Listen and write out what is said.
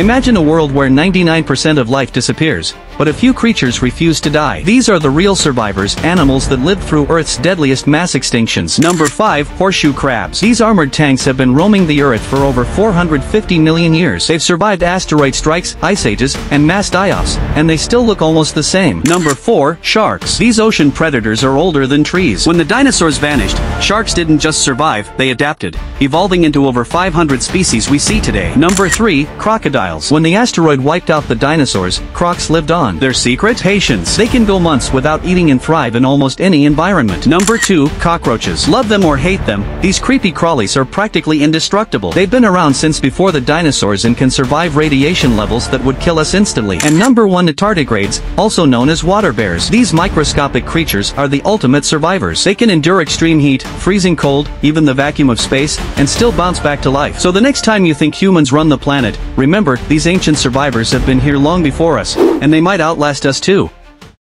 Imagine a world where 99% of life disappears, but a few creatures refuse to die. These are the real survivors, animals that lived through Earth's deadliest mass extinctions. Number 5. Horseshoe crabs. These armored tanks have been roaming the Earth for over 450 million years. They've survived asteroid strikes, ice ages, and mass die-offs, and they still look almost the same. Number 4. Sharks. These ocean predators are older than trees. When the dinosaurs vanished, sharks didn't just survive, they adapted, evolving into over 500 species we see today. Number 3. Crocodiles. When the asteroid wiped out the dinosaurs, crocs lived on. Their secret? Patience. They can go months without eating and thrive in almost any environment. Number 2. Cockroaches. Love them or hate them, these creepy crawlies are practically indestructible. They've been around since before the dinosaurs and can survive radiation levels that would kill us instantly. And number 1. Tardigrades, also known as water bears. These microscopic creatures are the ultimate survivors. They can endure extreme heat, freezing cold, even the vacuum of space, and still bounce back to life. So the next time you think humans run the planet, remember, these ancient survivors have been here long before us, and they might outlast us too.